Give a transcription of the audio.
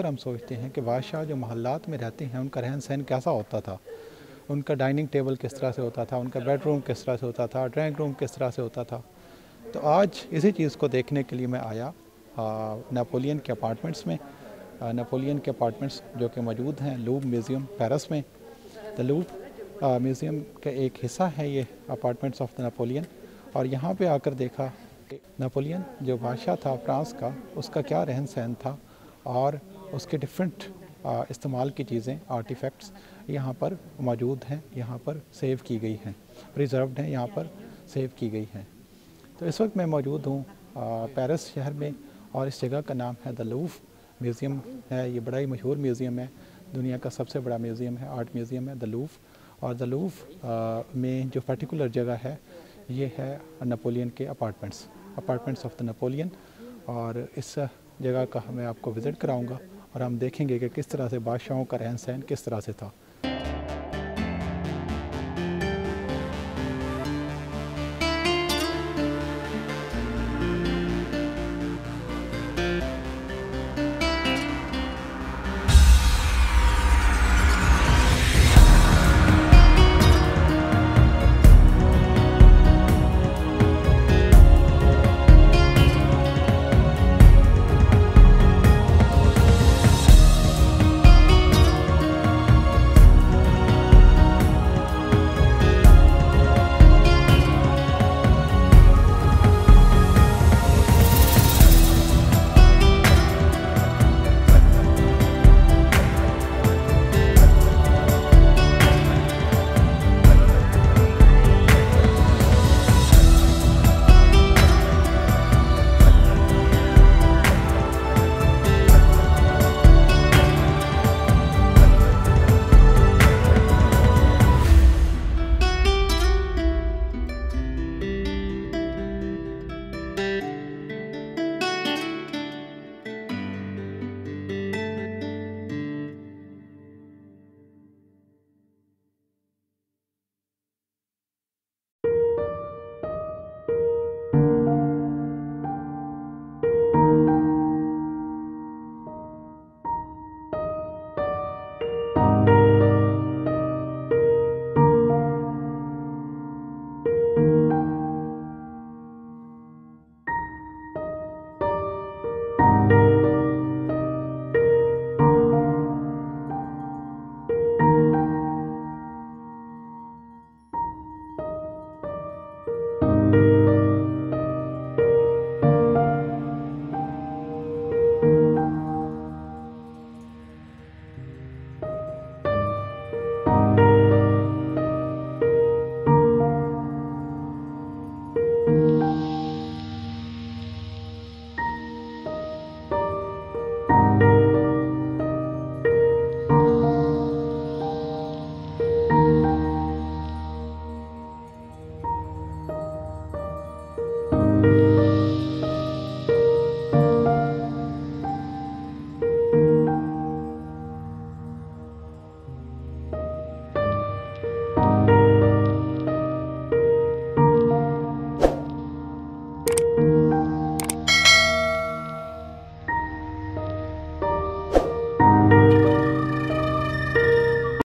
अक्सर हम सोचते हैं कि बादशाह जो महल्लात में रहते हैं, उनका रहन सहन कैसा होता था? उनका डाइनिंग टेबल किस तरह से होता था? उनका बेडरूम किस तरह से होता था? ड्राइंग रूम किस तरह से होता था? तो आज इसी चीज़ को देखने के लिए मैं आया नेपोलियन के अपार्टमेंट्स में। नेपोलियन के अपार्टमेंट्स जो कि मौजूद हैं लूब म्यूज़ियम पेरिस में। द लूब म्यूज़ियम का एक हिस्सा है ये अपार्टमेंट्स ऑफ़ द नेपोलियन और यहाँ पे आकर देखा नेपोलियन जो बादशाह था, फ्रांस का, उसका क्या रहन सहन था? और उसके डिफरेंट इस्तेमाल की चीज़ें आर्टिफैक्ट्स यहाँ पर मौजूद हैं, यहाँ पर सेव की गई हैं प्रिजर्व्ड हैं, यहाँ पर सेव की गई हैं। तो इस वक्त मैं मौजूद हूँ पेरिस शहर में और इस जगह का नाम है द लूफ म्यूज़ियम है, ये बड़ा ही मशहूर म्यूज़ियम है, दुनिया का सबसे बड़ा म्यूज़ियम है आर्ट म्यूज़ियम है द लूफ और द लूफ में जो पर्टिकुलर जगह है, ये है नपोलियन के apartments apartments of the Napoleon और इस जगह का मैं आपको विज़िट कराऊँगा। और हम देखेंगे कि किस तरह से बादशाहों का रहन सहन किस तरह से था।